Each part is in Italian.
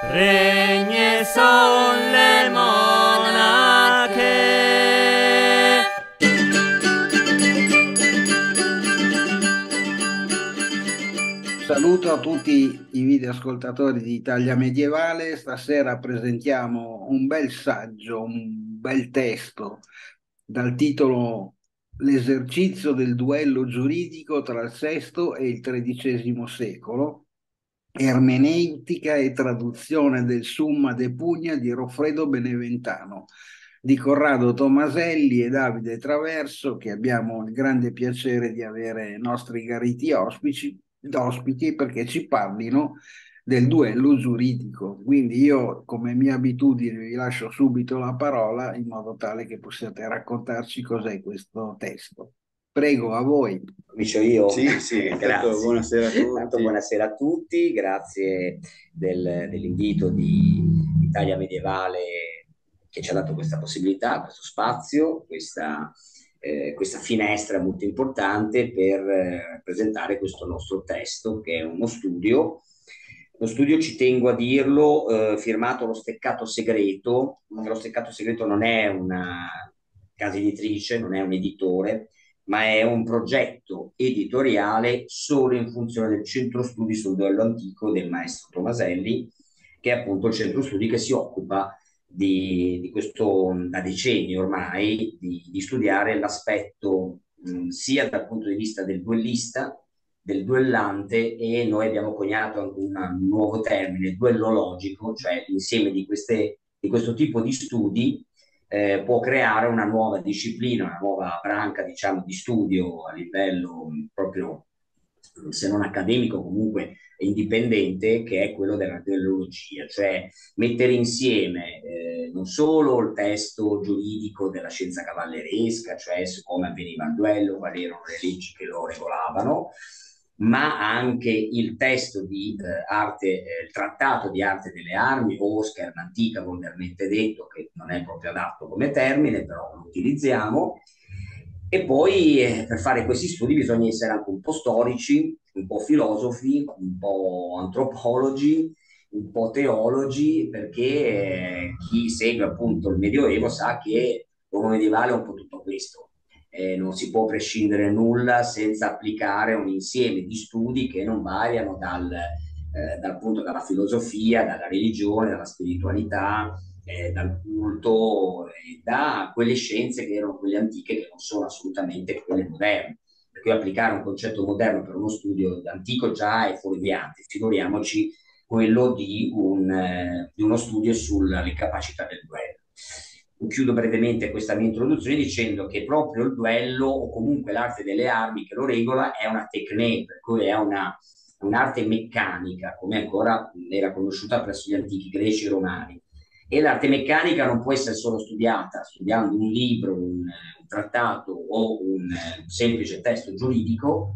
Regne son le monache. Saluto a tutti i videoascoltatori di Italia Medievale. Stasera presentiamo un bel saggio, un bel testo dal titolo L'esercizio del duello giuridico tra il VI e il XIII secolo ermeneutica e traduzione del Summa de Pugna di Roffredo Beneventano, di Corrado Tomaselli e Davide Traverso, che abbiamo il grande piacere di avere nostri gariti ospiti, ospiti perché ci parlino del duello giuridico. Quindi io, come mia abitudine, vi lascio subito la parola in modo tale che possiate raccontarci cos'è questo testo. Prego, a voi. Comincio io? Sì, sì, grazie. buonasera a tutti. Tanto buonasera a tutti, grazie del, dell'invito di Italia Medievale che ci ha dato questa possibilità, questo spazio, questa, eh, questa finestra molto importante per eh, presentare questo nostro testo che è uno studio. Lo studio, ci tengo a dirlo, eh, firmato lo steccato segreto. Lo steccato segreto non è una casa editrice, non è un editore, ma è un progetto editoriale solo in funzione del centro studi sul duello antico del maestro Tomaselli, che è appunto il centro studi che si occupa di, di questo da decenni ormai di, di studiare l'aspetto mh, sia dal punto di vista del duellista, del duellante e noi abbiamo coniato anche un nuovo termine, duellologico, cioè l'insieme di, queste, di questo tipo di studi eh, può creare una nuova disciplina, una nuova branca diciamo, di studio a livello proprio, se non accademico, comunque indipendente, che è quello della teologia, cioè mettere insieme eh, non solo il testo giuridico della scienza cavalleresca, cioè su come avveniva il duello, quali erano le leggi che lo regolavano, ma anche il testo di eh, arte, eh, il trattato di arte delle armi o scherma antica volgarmente detto, che non è proprio adatto come termine, però lo utilizziamo. E poi eh, per fare questi studi bisogna essere anche un po' storici, un po' filosofi, un po' antropologi, un po' teologi, perché eh, chi segue appunto il Medioevo sa che l'uomo medievale è un po' tutto questo eh, non si può prescindere nulla senza applicare un insieme di studi che non variano dal, eh, dal punto dalla filosofia, dalla religione, dalla spiritualità, eh, dal culto, da quelle scienze che erano quelle antiche che non sono assolutamente quelle moderne. Perché applicare un concetto moderno per uno studio antico già è fuorviante, figuriamoci quello di, un, eh, di uno studio sulle capacità del duello chiudo brevemente questa mia introduzione dicendo che proprio il duello o comunque l'arte delle armi che lo regola è una tecne, per cui è una, un'arte meccanica, come ancora era conosciuta presso gli antichi greci e romani. E l'arte meccanica non può essere solo studiata studiando un libro, un, un trattato o un, un semplice testo giuridico,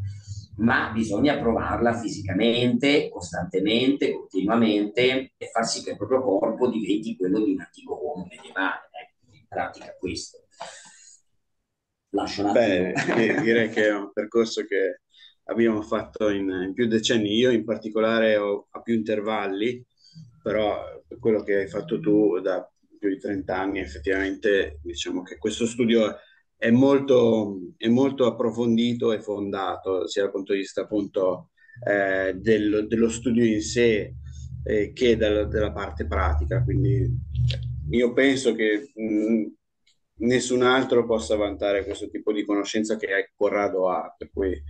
ma bisogna provarla fisicamente, costantemente, continuamente e far sì che il proprio corpo diventi quello di un antico uomo medievale pratica questo. Lascio attimo. Beh, direi che è un percorso che abbiamo fatto in, in più decenni, io in particolare ho, a più intervalli, però quello che hai fatto tu da più di 30 anni effettivamente diciamo che questo studio è molto, è molto approfondito e fondato sia dal punto di vista appunto eh, del, dello studio in sé eh, che dal, della parte pratica, quindi io penso che mh, nessun altro possa vantare questo tipo di conoscenza che Corrado ha, per cui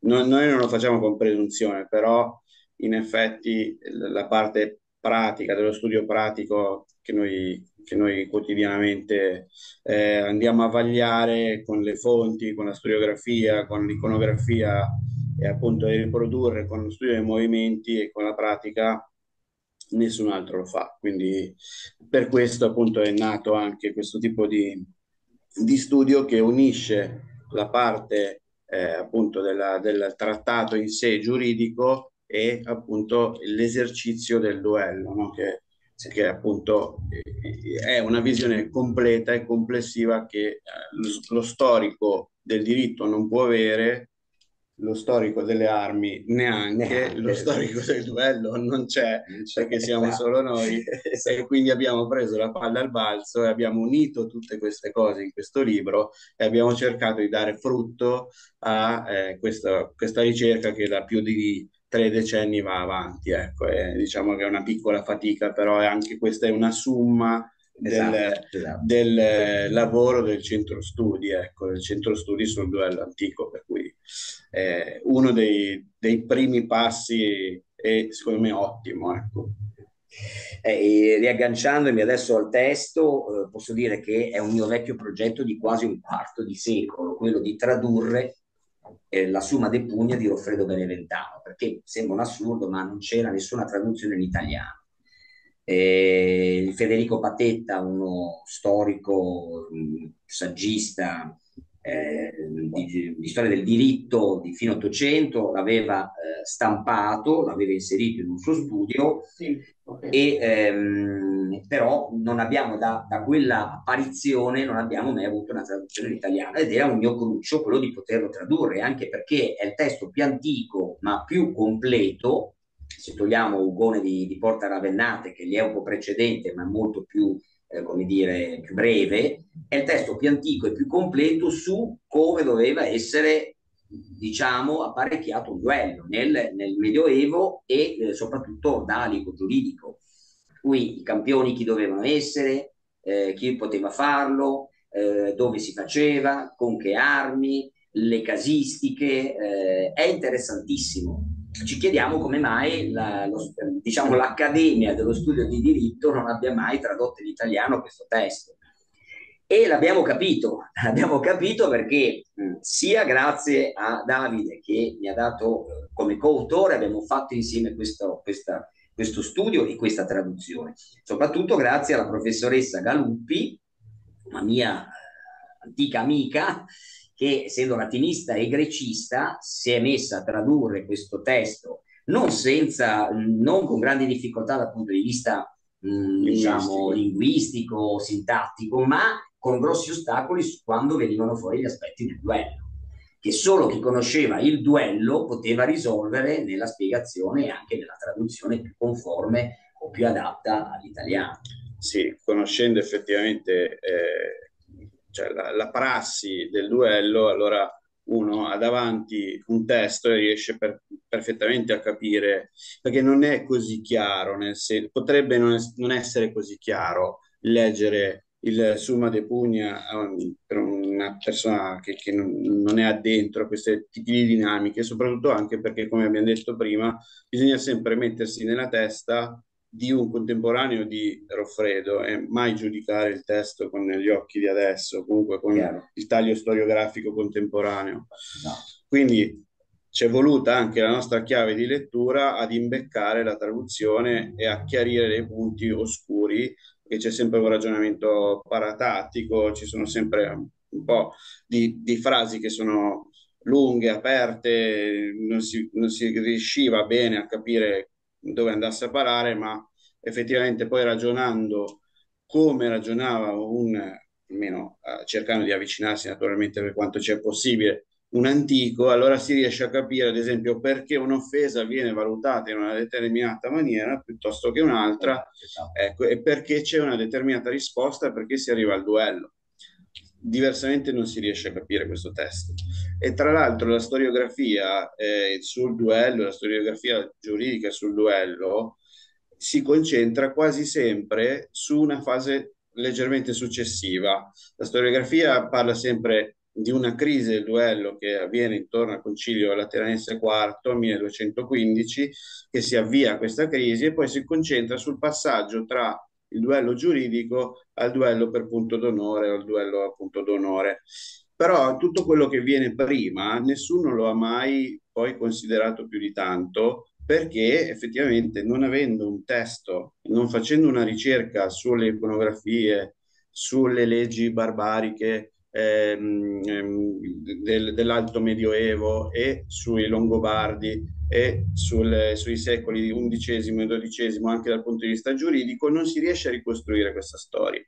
no, noi non lo facciamo con presunzione, però in effetti la parte pratica, dello studio pratico che noi, che noi quotidianamente eh, andiamo a vagliare con le fonti, con la storiografia, con l'iconografia e appunto riprodurre con lo studio dei movimenti e con la pratica nessun altro lo fa. Quindi per questo appunto è nato anche questo tipo di, di studio che unisce la parte eh, appunto della, del trattato in sé giuridico e appunto l'esercizio del duello, no? che, che appunto è una visione completa e complessiva che eh, lo storico del diritto non può avere lo storico delle armi neanche, neanche lo storico del duello non c'è, perché siamo esatto. solo noi e quindi abbiamo preso la palla al balzo e abbiamo unito tutte queste cose in questo libro e abbiamo cercato di dare frutto a eh, questa, questa ricerca che da più di tre decenni va avanti. Ecco, e diciamo che è una piccola fatica, però è anche questa è una summa del, esatto, esatto. del lavoro del centro studi, ecco, del centro studi sul duello antico, per cui è uno dei, dei primi passi è secondo me ottimo. Ecco. Eh, riagganciandomi adesso al testo, eh, posso dire che è un mio vecchio progetto di quasi un quarto di secolo, quello di tradurre eh, la Summa de Pugna di Roffredo Beneventano, perché sembra un assurdo, ma non c'era nessuna traduzione in italiano. Eh, Federico Patetta, uno storico, saggista eh, di, di, storia del diritto di fine Ottocento, l'aveva eh, stampato, l'aveva inserito in un suo studio, sì, okay. e, ehm, però non abbiamo da, da, quella apparizione non abbiamo mai avuto una traduzione in italiano ed era un mio cruccio quello di poterlo tradurre, anche perché è il testo più antico ma più completo se togliamo Ugone di, di Porta Ravennate, che gli è un po' precedente, ma molto più, eh, come dire, più breve, è il testo più antico e più completo su come doveva essere, diciamo, apparecchiato un duello nel, nel Medioevo e eh, soprattutto ordalico, giuridico. Qui i campioni chi dovevano essere, eh, chi poteva farlo, eh, dove si faceva, con che armi, le casistiche, eh, è interessantissimo ci chiediamo come mai la, lo, diciamo, l'Accademia dello studio di diritto non abbia mai tradotto in italiano questo testo. E l'abbiamo capito, l'abbiamo capito perché sia grazie a Davide che mi ha dato eh, come coautore, abbiamo fatto insieme questo, questa, questo studio e questa traduzione, soprattutto grazie alla professoressa Galuppi, una mia eh, antica amica, che essendo latinista e grecista si è messa a tradurre questo testo non senza, non con grandi difficoltà dal punto di vista mh, mm, diciamo linguistico, sintattico, ma con grossi ostacoli quando venivano fuori gli aspetti del duello, che solo chi conosceva il duello poteva risolvere nella spiegazione e anche nella traduzione più conforme o più adatta all'italiano. Sì, conoscendo effettivamente eh, cioè la, la, prassi del duello, allora uno ha davanti un testo e riesce per, perfettamente a capire, perché non è così chiaro, nel sen- potrebbe non, es- non, essere così chiaro leggere il Summa de Pugna per una persona che, che non, è addentro a questi tipi di dinamiche, soprattutto anche perché, come abbiamo detto prima, bisogna sempre mettersi nella testa di un contemporaneo di Roffredo e mai giudicare il testo con gli occhi di adesso, comunque con Chiaro. il taglio storiografico contemporaneo. No. Quindi c'è voluta anche la nostra chiave di lettura ad imbeccare la traduzione e a chiarire dei punti oscuri, perché c'è sempre un ragionamento paratattico, ci sono sempre un po' di, di frasi che sono lunghe, aperte, non si, non si riusciva bene a capire dove andasse a parare, ma effettivamente poi ragionando come ragionava un, almeno eh, cercando di avvicinarsi naturalmente per quanto c'è possibile, un antico, allora si riesce a capire ad esempio perché un'offesa viene valutata in una determinata maniera piuttosto che un'altra esatto. ecco, e perché c'è una determinata risposta perché si arriva al duello. Diversamente non si riesce a capire questo testo. E tra l'altro la storiografia eh, sul duello, la storiografia giuridica sul duello si concentra quasi sempre su una fase leggermente successiva. La storiografia parla sempre di una crisi del duello che avviene intorno al concilio lateranense IV 1215, che si avvia questa crisi e poi si concentra sul passaggio tra il duello giuridico al duello per punto d'onore o al duello a punto d'onore. Però tutto quello che viene prima nessuno lo ha mai poi considerato più di tanto perché effettivamente non avendo un testo, non facendo una ricerca sulle iconografie, sulle leggi barbariche ehm, ehm, del, dell'Alto Medioevo e sui Longobardi e sul, sui secoli XI e XII, anche dal punto di vista giuridico, non si riesce a ricostruire questa storia.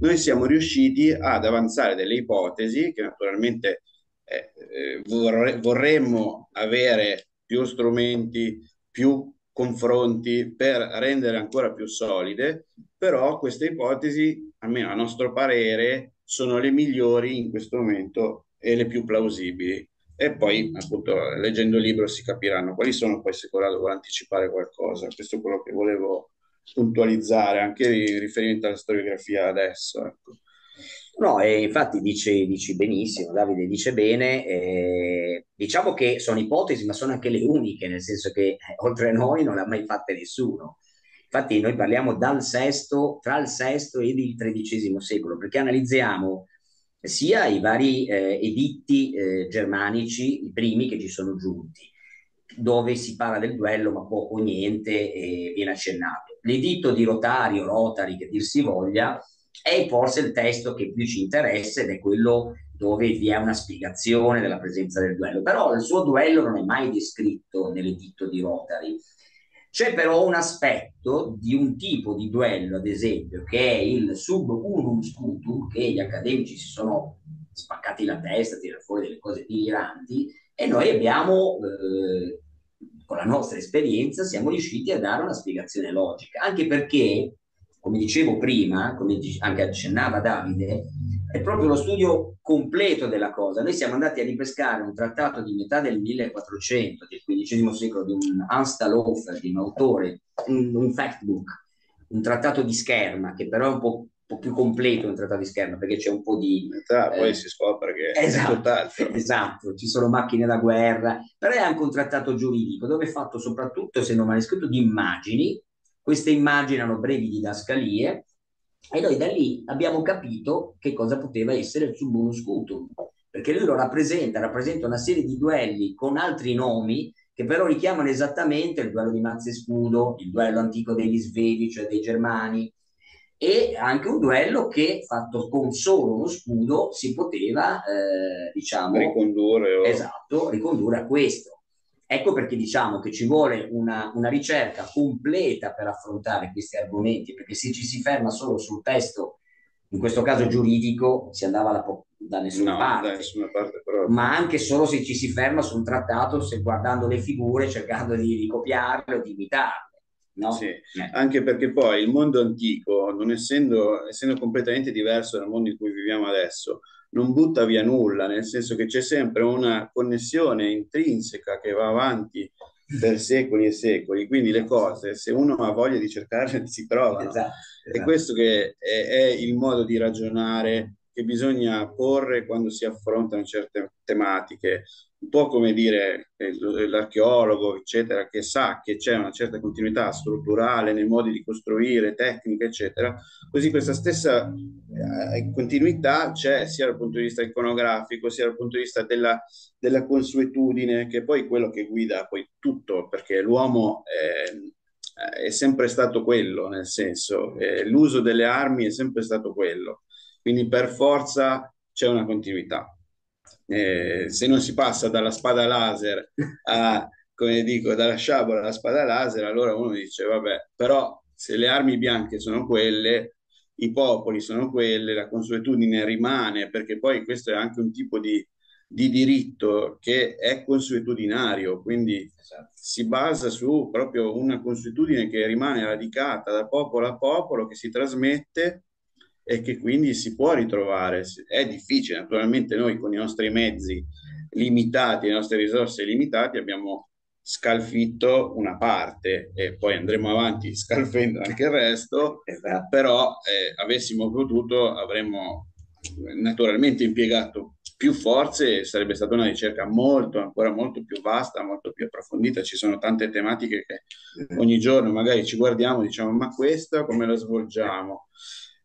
Noi siamo riusciti ad avanzare delle ipotesi che naturalmente eh, eh, vorre- vorremmo avere più strumenti, più confronti per rendere ancora più solide, però queste ipotesi, almeno a nostro parere, sono le migliori in questo momento e le più plausibili. E poi, appunto, leggendo il libro si capiranno quali sono, poi se Corrado vuole anticipare qualcosa. Questo è quello che volevo puntualizzare, anche in riferimento alla storiografia adesso. Ecco. No, e infatti dici, dici benissimo, Davide dice bene, eh, diciamo che sono ipotesi, ma sono anche le uniche, nel senso che eh, oltre a noi non l'ha mai fatta nessuno. Infatti noi parliamo dal sesto, tra il sesto ed il tredicesimo secolo, perché analizziamo sia i vari eh, editti eh, germanici, i primi che ci sono giunti, dove si parla del duello, ma poco o niente eh, viene accennato. L'editto di Rotario, Rotari, che dir si voglia, è forse il testo che più ci interessa ed è quello dove vi è una spiegazione della presenza del duello. Però il suo duello non è mai descritto nell'editto di Rotary, c'è però un aspetto di un tipo di duello, ad esempio, che è il sub unum sputum, che gli accademici si sono spaccati la testa, tirano fuori delle cose deliranti, e noi abbiamo, eh, con la nostra esperienza, siamo riusciti a dare una spiegazione logica, anche perché, come dicevo prima, come anche accennava Davide, è proprio lo studio completo della cosa. Noi siamo andati a ripescare un trattato di metà del 1400, del XV secolo, di un Hans di un autore, un, un fact book, un trattato di scherma, che però è un po', più completo un trattato di scherma, perché c'è un po' di... Metà, eh, poi si scopre che esatto. Esatto, ci sono macchine da guerra, però è anche un trattato giuridico, dove è fatto soprattutto, essendo manoscritto, di immagini. Queste immagini hanno brevi didascalie, e noi da lì abbiamo capito che cosa poteva essere il subunus scutum, perché lui lo rappresenta, rappresenta una serie di duelli con altri nomi che però richiamano esattamente il duello di Mazza e Scudo, il duello antico degli Svevi, cioè dei Germani, e anche un duello che fatto con solo uno scudo si poteva, eh, diciamo, ricondurre, o... esatto, ricondurre a questo. Ecco perché diciamo che ci vuole una, una, ricerca completa per affrontare questi argomenti, perché se ci si ferma solo sul testo, in questo caso giuridico, si andava da, da nessuna no, parte. Da nessuna parte Ma anche solo se ci si ferma su un trattato, se guardando le figure, cercando di, di copiarle o di imitarle. No? Sì, eh. anche perché poi il mondo antico, non essendo, essendo completamente diverso dal mondo in cui viviamo adesso, non butta via nulla, nel senso che c'è sempre una connessione intrinseca che va avanti per secoli e secoli, quindi le cose, se uno ha voglia di cercarle, si trovano. Esatto, esatto. È questo che è, è, il modo di ragionare che bisogna porre quando si affrontano certe tematiche un po' come dire l'archeologo, eccetera, che sa che c'è una certa continuità strutturale nei modi di costruire, tecnica, eccetera, così questa stessa eh, continuità c'è sia dal punto di vista iconografico, sia dal punto di vista della, della consuetudine, che è poi quello che guida poi tutto, perché l'uomo è, è sempre stato quello, nel senso, eh, l'uso delle armi è sempre stato quello, quindi per forza c'è una continuità eh, se non si passa dalla spada laser a, come dico, dalla sciabola alla spada laser, allora uno dice, vabbè, però se le armi bianche sono quelle, i popoli sono quelle, la consuetudine rimane, perché poi questo è anche un tipo di, di diritto che è consuetudinario, quindi esatto. si basa su proprio una consuetudine che rimane radicata da popolo a popolo, che si trasmette e che quindi si può ritrovare. È difficile, naturalmente noi con i nostri mezzi limitati, le nostre risorse limitate abbiamo scalfitto una parte e poi andremo avanti scalfendo anche il resto, esatto. però eh, avessimo potuto avremmo naturalmente impiegato più forze sarebbe stata una ricerca molto, ancora molto più vasta, molto più approfondita. Ci sono tante tematiche che ogni giorno magari ci guardiamo e diciamo ma questa come la svolgiamo?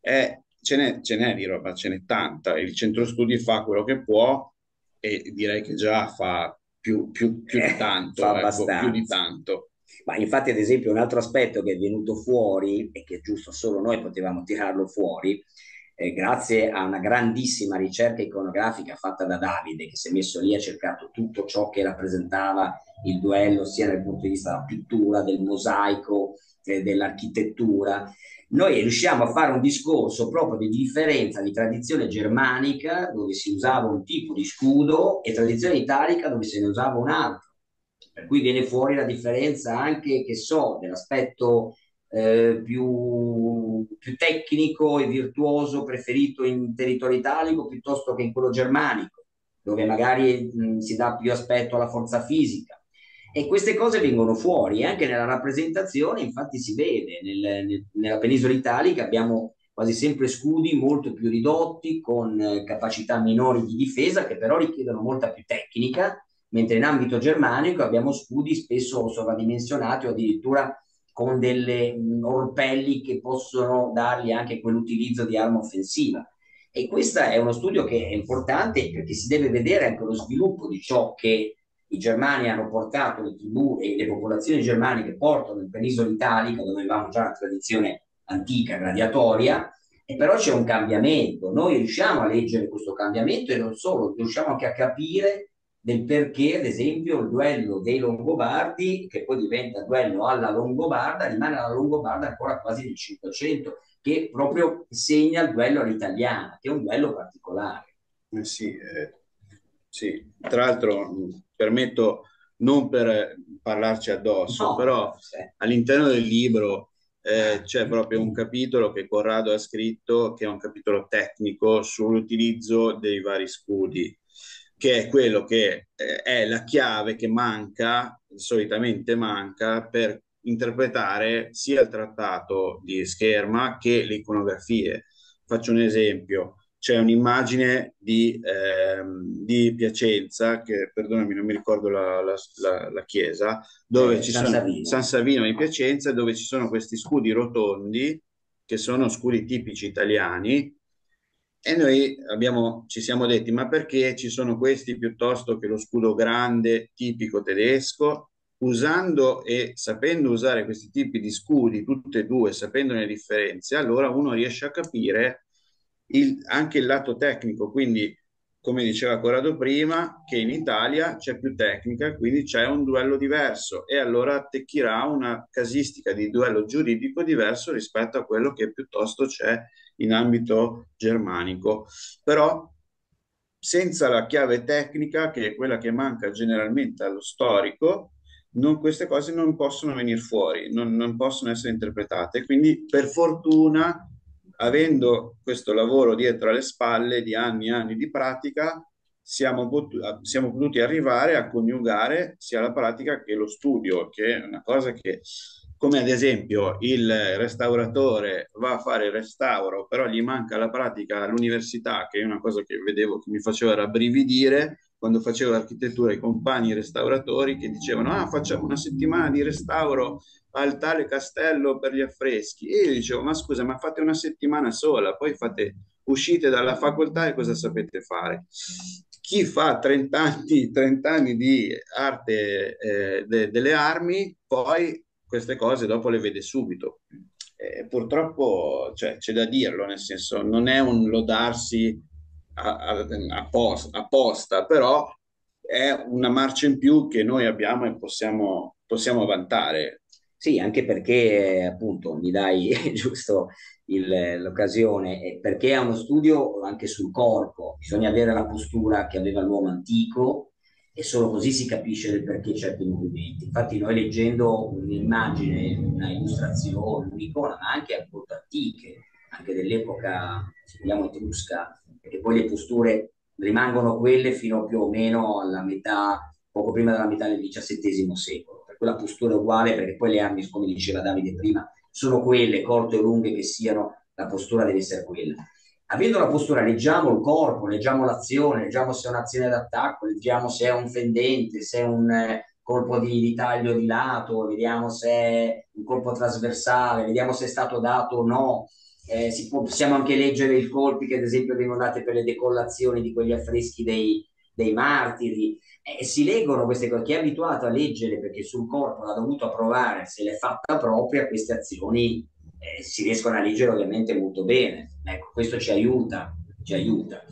È ce n'è, ce n'è di roba, ce n'è tanta. Il centro studi fa quello che può e direi che già fa più, più, più eh, di tanto. Ecco, più di tanto. Ma infatti, ad esempio, un altro aspetto che è venuto fuori e che è giusto solo noi potevamo tirarlo fuori, eh, grazie a una grandissima ricerca iconografica fatta da Davide, che si è messo lì e ha cercato tutto ciò che rappresentava il duello, sia dal punto di vista della pittura, del mosaico, eh, dell'architettura, noi riusciamo a fare un discorso proprio di differenza di tradizione germanica, dove si usava un tipo di scudo, e tradizione italica, dove se ne usava un altro. Per cui viene fuori la differenza anche, che so, dell'aspetto eh, più, più, tecnico e virtuoso preferito in territorio italico piuttosto che in quello germanico, dove magari mh, si dà più aspetto alla forza fisica. E queste cose vengono fuori anche nella rappresentazione, infatti si vede nel, nel, nella penisola italica abbiamo quasi sempre scudi molto più ridotti, con eh, capacità minori di difesa, che però richiedono molta più tecnica, mentre in ambito germanico abbiamo scudi spesso sovradimensionati o addirittura con delle orpelli che possono dargli anche quell'utilizzo di arma offensiva. E questo è uno studio che è importante perché si deve vedere anche lo sviluppo di ciò che i germani hanno portato, le tribù e le popolazioni germaniche portano in penisola italica, dove avevamo già una tradizione antica, gladiatoria, e però c'è un cambiamento. Noi riusciamo a leggere questo cambiamento e non solo, riusciamo anche a capire del perché, ad esempio, il duello dei Longobardi, che poi diventa duello alla Longobarda, rimane alla Longobarda ancora quasi nel 500, che proprio segna il duello all'italiana, che è un duello particolare. Eh sì, eh, sì, tra l'altro permetto non per parlarci addosso, no, però sì. all'interno del libro eh, c'è proprio un capitolo che Corrado ha scritto, che è un capitolo tecnico sull'utilizzo dei vari scudi che è quello che eh, è la chiave che manca, solitamente manca, per interpretare sia il trattato di scherma che le iconografie. Faccio un esempio, c'è un'immagine di, eh, di, Piacenza, che perdonami, non mi ricordo la, la, la, la chiesa, dove eh, ci San sono Savino. San Savino di Piacenza, dove ci sono questi scudi rotondi, che sono scudi tipici italiani, e noi abbiamo, ci siamo detti, ma perché ci sono questi piuttosto che lo scudo grande tipico tedesco? Usando e sapendo usare questi tipi di scudi, tutte e due, sapendo le differenze, allora uno riesce a capire il, anche il lato tecnico, quindi come diceva Corrado prima, che in Italia c'è più tecnica, quindi c'è un duello diverso e allora attecchirà una casistica di duello giuridico diverso rispetto a quello che piuttosto c'è in ambito germanico. Però senza la chiave tecnica, che è quella che manca generalmente allo storico, non, queste cose non possono venire fuori, non, non possono essere interpretate. Quindi per fortuna avendo questo lavoro dietro alle spalle di anni e anni di pratica, siamo, potu- siamo potuti arrivare a coniugare sia la pratica che lo studio, che è una cosa che, come ad esempio il restauratore va a fare il restauro, però gli manca la pratica all'università, che è una cosa che vedevo che mi faceva rabbrividire, quando facevo architettura i compagni restauratori che dicevano ah facciamo una settimana di restauro al tale castello per gli affreschi. E io dicevo ma scusa ma fate una settimana sola poi fate uscite dalla facoltà e cosa sapete fare? Chi fa 30 anni, 30 anni di arte eh, de, delle armi poi queste cose dopo le vede subito. Eh, purtroppo cioè, c'è da dirlo nel senso non è un lodarsi apposta, però è una marcia in più che noi abbiamo e possiamo, possiamo vantare. Sì, anche perché appunto mi dai giusto il, l'occasione, perché è uno studio anche sul corpo, bisogna avere la postura che aveva l'uomo antico e solo così si capisce del perché certi movimenti. Infatti noi leggendo un'immagine, una illustrazione, un'icona, ma anche molto antiche, anche dell'epoca, se vogliamo, etrusca, perché poi le posture rimangono quelle fino più o meno alla metà, poco prima della metà del XVII secolo. Per quella postura è uguale, perché poi le armi, come diceva Davide prima, sono quelle, corte o lunghe che siano, la postura deve essere quella. Avendo la postura, leggiamo il corpo, leggiamo l'azione, leggiamo se è un'azione d'attacco, leggiamo se è un fendente, se è un eh, colpo di, di, taglio di lato, vediamo se è un colpo trasversale, vediamo se è stato dato o no, eh, può, possiamo anche leggere i colpi che ad esempio vengono dati per le decollazioni di quegli affreschi dei, dei martiri. Eh, si leggono queste cose. Chi è abituato a leggere perché sul corpo l'ha dovuto provare, se l'è fatta propria, queste azioni eh, si riescono a leggere ovviamente molto bene. Ecco, questo ci aiuta, ci aiuta.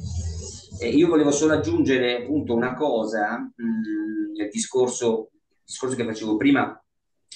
io volevo solo aggiungere appunto una cosa mh, mm, nel discorso, discorso che facevo prima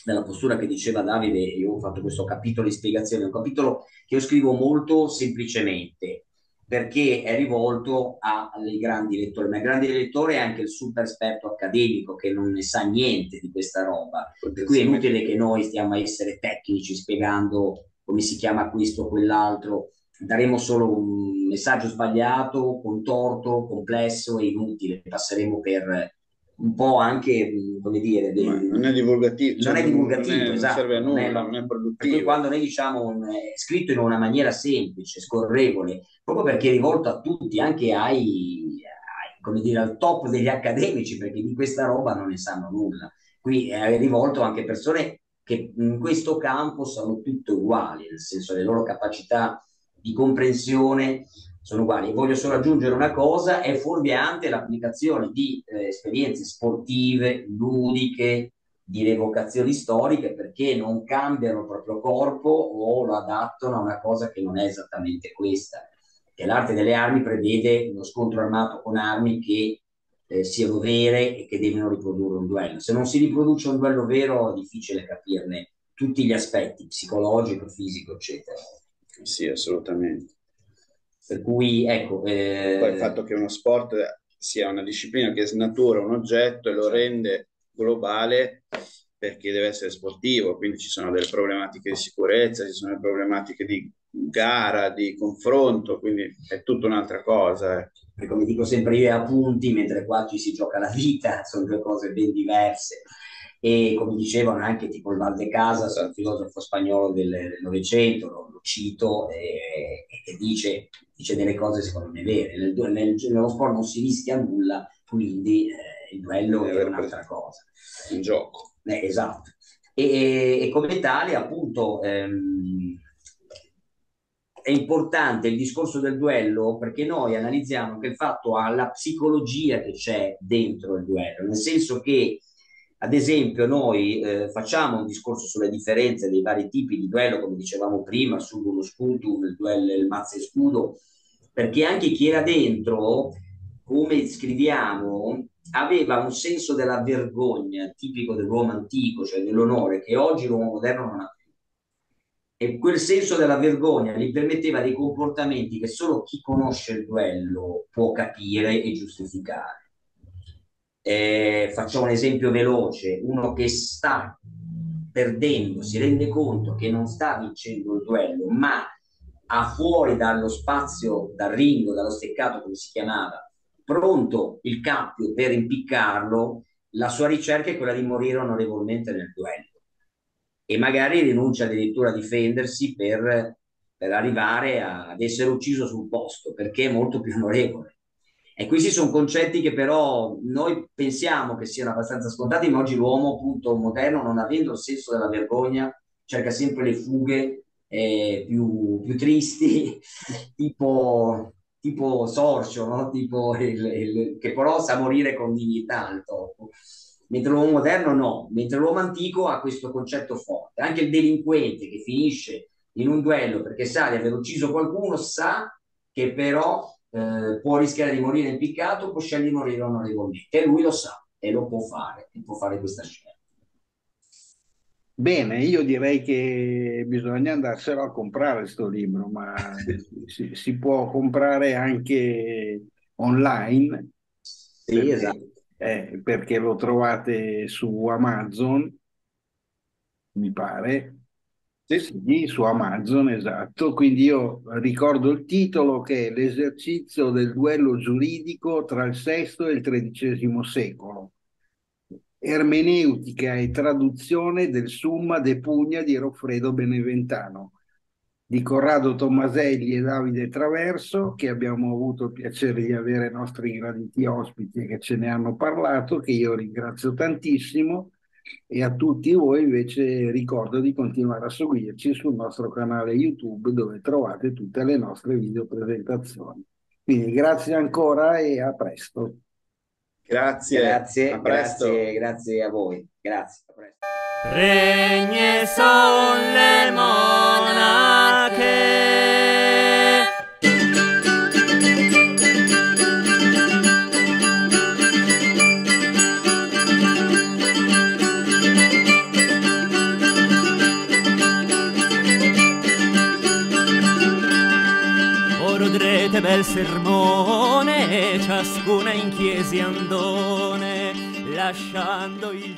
della postura che diceva Davide, io ho fatto questo capitolo di spiegazione, un capitolo che io scrivo molto semplicemente perché è rivolto ai grandi lettori, ma il grande lettore è anche il super esperto accademico che non ne sa niente di questa roba, per cui è inutile che noi stiamo a essere tecnici spiegando come si chiama questo o quell'altro, daremo solo un messaggio sbagliato, contorto, complesso e inutile, passeremo per un po' anche, come dire... Dei, non è divulgativo. Non cioè è divulgativo, non, è, esatto. serve a nulla, non è, non è produttivo. quando noi diciamo è scritto in una maniera semplice, scorrevole, proprio perché è rivolto a tutti, anche ai, ai, come dire, al top degli accademici, perché di questa roba non ne sanno nulla. Qui è rivolto anche a persone che in questo campo sono tutte uguali, nel senso le loro capacità di comprensione sono uguali. Voglio solo aggiungere una cosa, è fuorviante l'applicazione di eh, esperienze sportive, ludiche, di rievocazioni storiche perché non cambiano il proprio corpo o lo adattano a una cosa che non è esattamente questa. Che l'arte delle armi prevede uno scontro armato con armi che eh, siano vere e che devono riprodurre un duello. Se non si riproduce un duello vero è difficile capirne tutti gli aspetti, psicologico, fisico, eccetera. Sì, assolutamente. Per cui, ecco... Eh... Poi il fatto che uno sport sia una disciplina che snatura un oggetto e lo rende globale perché deve essere sportivo, quindi ci sono delle problematiche di sicurezza, ci sono delle problematiche di gara, di confronto, quindi è tutta un'altra cosa. Eh. Come dico sempre io, appunti, mentre qua ci si gioca la vita, sono due cose ben diverse e come dicevano anche tipo il Valdecasas, un filosofo spagnolo del Novecento, lo, lo, cito, e, e dice, dice, delle cose secondo me vere. Nel, nel, nello sport non si rischia nulla, quindi eh, il duello è un'altra cosa. Un gioco. Eh, esatto. E, e, come tale, appunto, ehm, è importante il discorso del duello perché noi analizziamo anche il fatto alla psicologia che c'è dentro il duello, nel senso che ad esempio, noi eh, facciamo un discorso sulle differenze dei vari tipi di duello, come dicevamo prima, sullo scudo, il duello, il mazzo e scudo, perché anche chi era dentro, come scriviamo, aveva un senso della vergogna tipico dell'uomo antico, cioè dell'onore, che oggi l'uomo moderno non ha più. E quel senso della vergogna gli permetteva dei comportamenti che solo chi conosce il duello può capire e giustificare eh, facciamo un esempio veloce, uno che sta perdendo si rende conto che non sta vincendo il duello, ma ha fuori dallo spazio, dal ringo, dallo steccato, come si chiamava, pronto il cappio per impiccarlo, la sua ricerca è quella di morire onorevolmente nel duello e magari rinuncia addirittura a difendersi per, per arrivare a, ad essere ucciso sul posto perché è molto più onorevole. E questi sono concetti che però noi pensiamo che siano abbastanza scontati, ma oggi l'uomo appunto moderno, non avendo il senso della vergogna, cerca sempre le fughe eh, più, più, tristi, tipo, tipo Sorcio, no? tipo il, il, che però sa morire con dignità il topo. Mentre l'uomo moderno no, mentre l'uomo antico ha questo concetto forte. Anche il delinquente che finisce in un duello perché sa di aver ucciso qualcuno, sa che però eh, può rischiare di morire impiccato, può scegliere di morire onorevolmente e lui lo sa e lo può fare, e può fare questa scelta. Bene, io direi che bisogna andarselo a comprare questo libro, ma si, si, può comprare anche online. Sì, perché, esatto. Eh, perché lo trovate su Amazon, mi pare, sì, su Amazon, esatto. Quindi io ricordo il titolo che è L'esercizio del duello giuridico tra il VI e il XIII secolo. Ermeneutica e traduzione del Summa de Pugna di Roffredo Beneventano di Corrado Tommaselli e Davide Traverso, che abbiamo avuto il piacere di avere nostri graditi ospiti che ce ne hanno parlato, che io ringrazio tantissimo e a tutti voi invece ricordo di continuare a seguirci sul nostro canale YouTube dove trovate tutte le nostre video presentazioni. Quindi grazie ancora e a presto. Grazie, grazie, a grazie, grazie a voi. Grazie, a presto. Regne son le monache ciascuna in chiesi andone, lasciando il